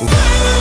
Whoa.